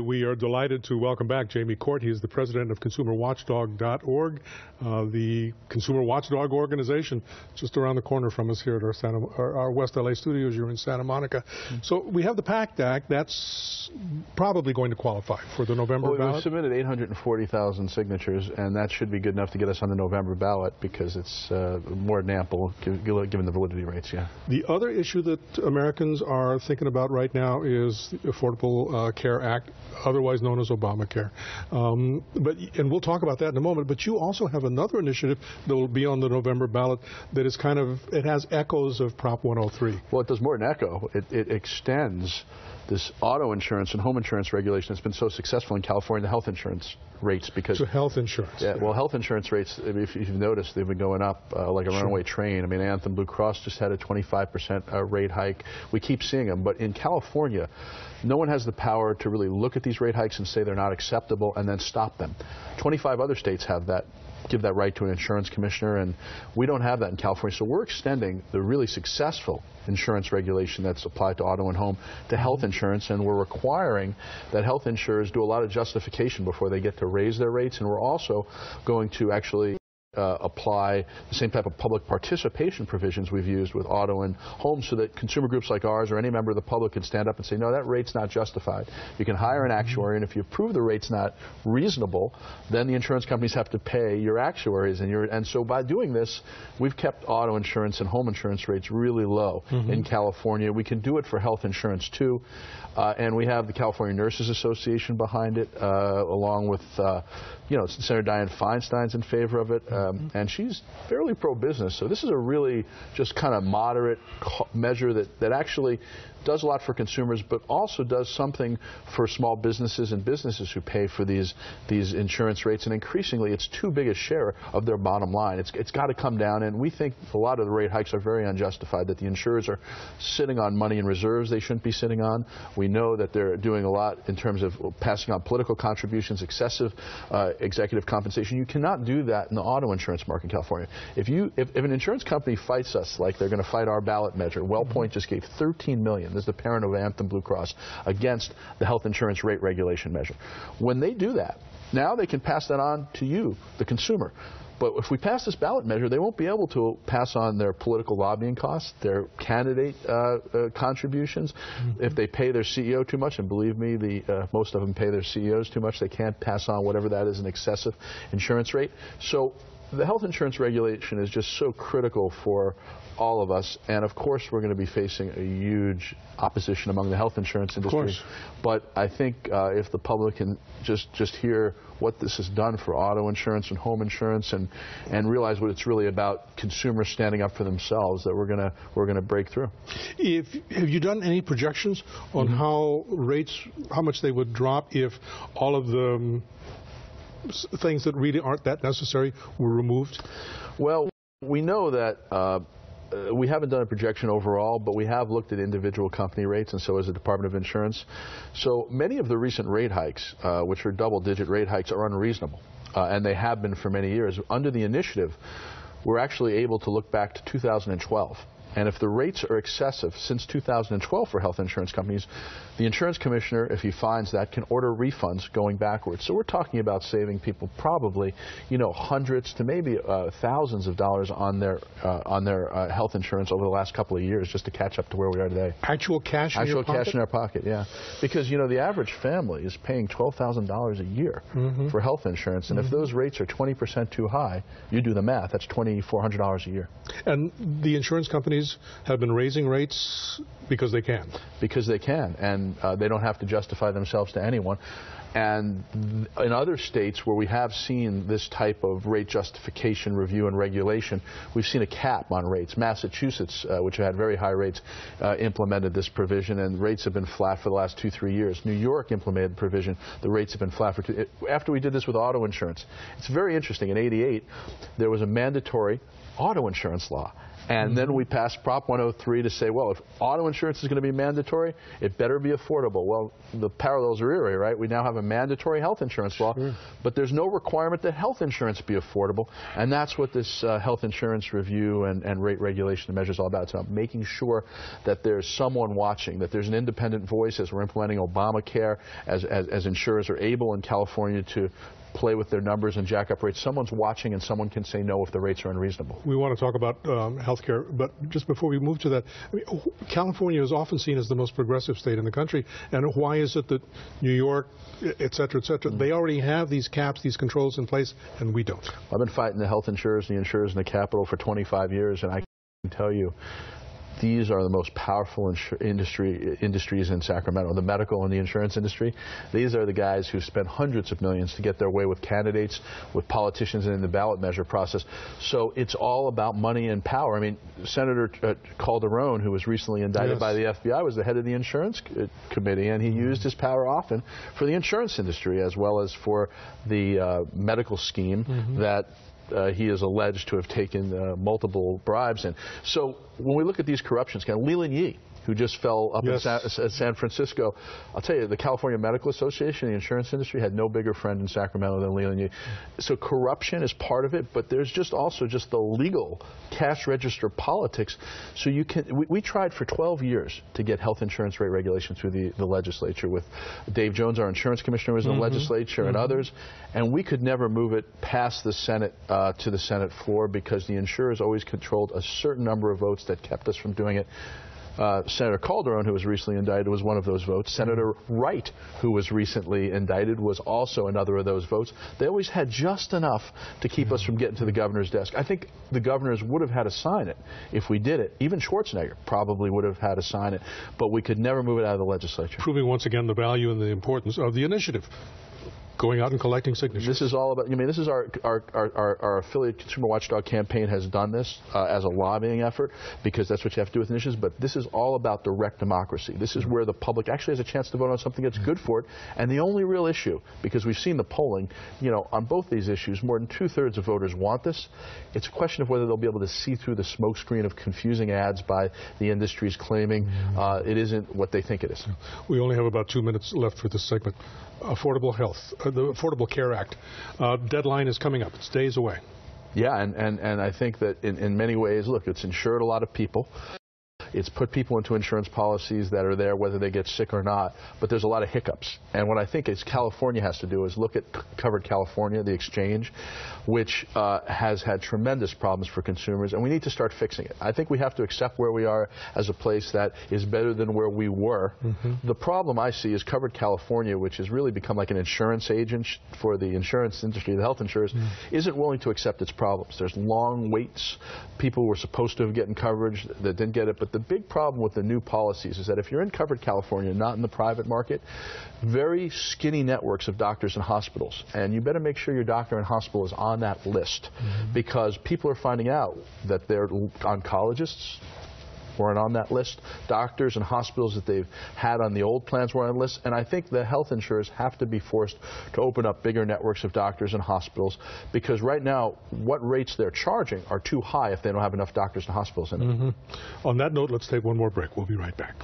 We are delighted to welcome back Jamie Court. He is the president of ConsumerWatchdog.org, uh, the consumer watchdog organization, just around the corner from us here at our, Santa, our, our West LA studios. You're in Santa Monica. Mm-hmm. So we have the Pack Act. That's probably going to qualify for the November well, ballot. We've submitted 840,000 signatures, and that should be good enough to get us on the November ballot because it's uh, more than ample given the validity rates. Yeah. The other issue that Americans are thinking about right now is the Affordable uh, Care Act otherwise known as Obamacare. Um, but and we'll talk about that in a moment. But you also have another initiative that will be on the November ballot that is kind of it has echoes of Prop 103. Well, it does more than echo. It, it extends this auto insurance and home insurance regulation that's been so successful in California, the health insurance rates because so health insurance. Yeah, well, health insurance rates, if you've noticed, they've been going up uh, like a sure. runaway train. I mean, Anthem Blue Cross just had a 25% uh, rate hike. We keep seeing them, but in California, no one has the power to really look at these rate hikes and say they're not acceptable and then stop them. 25 other states have that give that right to an insurance commissioner, and we don't have that in California. So we're extending the really successful insurance regulation that's applied to auto and home to health insurance, and we're requiring that health insurers do a lot of justification before they get to raise their rates, and we're also going to actually uh, apply the same type of public participation provisions we've used with auto and home so that consumer groups like ours or any member of the public can stand up and say, no, that rate's not justified. You can hire an actuary, and if you prove the rate's not reasonable, then the insurance companies have to pay your actuaries. And, your, and so by doing this, we've kept auto insurance and home insurance rates really low mm -hmm. in California. We can do it for health insurance, too. Uh, and we have the California Nurses Association behind it, uh, along with, uh, you know, Senator Dianne Feinstein's in favor of it, um, and she's fairly pro-business. So this is a really just kind of moderate measure that, that actually does a lot for consumers, but also does something for small businesses and businesses who pay for these these insurance rates. And increasingly, it's too big a share of their bottom line. It's it's got to come down. And we think a lot of the rate hikes are very unjustified. That the insurers are sitting on money in reserves they shouldn't be sitting on. We know that they're doing a lot in terms of passing on political contributions, excessive uh, executive compensation. You cannot do that in the auto insurance market in California. If you if, if an insurance company fights us like they're going to fight our ballot measure, WellPoint just gave 13 million this is the parent of Anthem Blue Cross, against the health insurance rate regulation measure. When they do that, now they can pass that on to you, the consumer. But if we pass this ballot measure, they won't be able to pass on their political lobbying costs, their candidate uh, uh, contributions. Mm-hmm. If they pay their CEO too much, and believe me, the, uh, most of them pay their CEOs too much, they can't pass on whatever that is an excessive insurance rate. So the health insurance regulation is just so critical for all of us. And of course, we're going to be facing a huge opposition among the health insurance industry. But I think uh, if the public can just just hear what this has done for auto insurance and home insurance, and and realize what it's really about, consumers standing up for themselves, that we're gonna we're gonna break through. If have you done any projections on mm -hmm. how rates, how much they would drop if all of the um, things that really aren't that necessary were removed? Well, we know that. Uh, uh, we haven't done a projection overall, but we have looked at individual company rates, and so has the Department of Insurance. So many of the recent rate hikes, uh, which are double-digit rate hikes, are unreasonable, uh, and they have been for many years. Under the initiative, we're actually able to look back to 2012 and if the rates are excessive since 2012 for health insurance companies, the insurance commissioner, if he finds that, can order refunds going backwards. So we're talking about saving people probably, you know, hundreds to maybe uh, thousands of dollars on their uh, on their uh, health insurance over the last couple of years just to catch up to where we are today. Actual cash. Actual in cash in our pocket, yeah. Because you know the average family is paying twelve thousand dollars a year mm -hmm. for health insurance, and mm -hmm. if mm-hmm. those rates are twenty percent too high, you do the math. That's twenty four hundred dollars a year. And the insurance companies have been raising rates because they can. Because they can, and uh, they don't have to justify themselves to anyone. And in other states where we have seen this type of rate justification review and regulation, we've seen a cap on rates. Massachusetts, uh, which had very high rates, uh, implemented this provision, and rates have been flat for the last two, three years. New York implemented the provision. The rates have been flat for two. After we did this with auto insurance, it's very interesting. In 88, there was a mandatory auto insurance law. And then we passed Prop 103 to say, well, if auto insurance is going to be mandatory, it better be affordable. Well, the parallels are eerie, right? We now have a mandatory health insurance law, but there's no requirement that health insurance be affordable. And that's what this uh, health insurance review and, and rate regulation measure is all about. It's about making sure that there's someone watching, that there's an independent voice as we're implementing Obamacare, as, as, as insurers are able in California to play with their numbers and jack up rates. Someone's watching and someone can say no if the rates are unreasonable. We want to talk about um, health care, but just before we move to that, I mean, California is often seen as the most progressive state in the country. And why is it that New York, et cetera, et cetera, they already have these caps, these controls in place, and we don't? I've been fighting the health insurers, the insurers, and the capital for 25 years, and I can tell you these are the most powerful industry, industries in Sacramento, the medical and the insurance industry. These are the guys who spent hundreds of millions to get their way with candidates, with politicians, and in the ballot measure process. So it's all about money and power. I mean, Senator uh, Calderon, who was recently indicted yes. by the FBI, was the head of the insurance uh, committee, and he mm -hmm. used his power often for the insurance industry as well as for the uh, medical scheme mm -hmm. that uh, he is alleged to have taken uh, multiple bribes in. So when we look at these corruption scandals, Leland Yee, who just fell up yes. in Sa San Francisco. I'll tell you, the California Medical Association, the insurance industry, had no bigger friend in Sacramento than Leland Yee. So corruption is part of it, but there's just also just the legal cash register politics. So you can. We, we tried for 12 years to get health insurance rate regulation through the, the legislature with Dave Jones, our insurance commissioner, was in mm -hmm. the mm-hmm. legislature, mm -hmm. and mm-hmm. others, and we could never move it past the Senate uh, to the Senate floor because the insurers always controlled a certain number of votes that kept us from doing it. Uh, Senator Calderon, who was recently indicted, was one of those votes. Senator Wright, who was recently indicted, was also another of those votes. They always had just enough to keep us from getting to the governor's desk. I think the governors would have had to sign it if we did it. Even Schwarzenegger probably would have had to sign it, but we could never move it out of the legislature. Proving once again the value and the importance of the initiative going out and collecting signatures. This is all about, I mean, this is our, our, our, our affiliate Consumer Watchdog campaign has done this uh, as a lobbying effort because that's what you have to do with initiatives, but this is all about direct democracy. This is where the public actually has a chance to vote on something that's good for it. And the only real issue, because we've seen the polling, you know, on both these issues, more than two-thirds of voters want this. It's a question of whether they'll be able to see through the smokescreen of confusing ads by the industries claiming uh, it isn't what they think it is. We only have about two minutes left for this segment. Affordable health. Uh, the Affordable Care Act. Uh, deadline is coming up. It's days away. Yeah, and, and, and I think that in, in many ways, look, it's insured a lot of people. It's put people into insurance policies that are there whether they get sick or not, but there's a lot of hiccups. And what I think is California has to do is look at Covered California, the exchange, which uh, has had tremendous problems for consumers, and we need to start fixing it. I think we have to accept where we are as a place that is better than where we were. Mm -hmm. The problem I see is Covered California, which has really become like an insurance agent for the insurance industry, the health insurers, mm. isn't willing to accept its problems. There's long waits. People were supposed to have gotten coverage that didn't get it, but the big problem with the new policies is that if you're in covered California, not in the private market, very skinny networks of doctors and hospitals. And you better make sure your doctor and hospital is on that list mm -hmm. because people are finding out that their oncologists, weren't on that list. Doctors and hospitals that they've had on the old plans weren't on the list. And I think the health insurers have to be forced to open up bigger networks of doctors and hospitals because right now, what rates they're charging are too high if they don't have enough doctors and hospitals in them. Mm -hmm. On that note, let's take one more break. We'll be right back.